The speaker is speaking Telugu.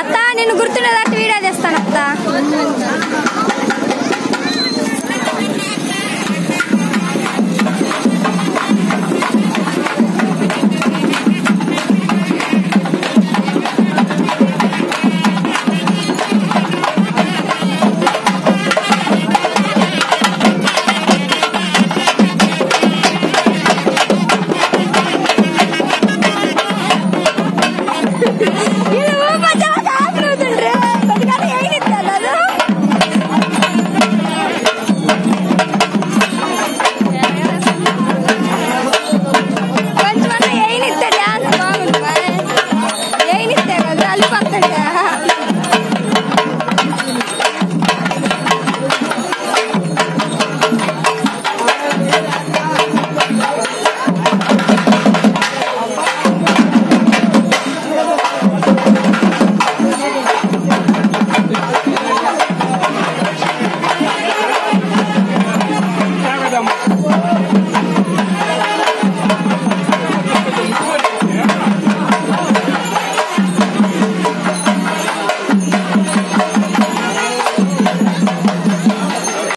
అత్త నేను గుర్తుండేదాటి వీడియో తెస్తాను అత్త. E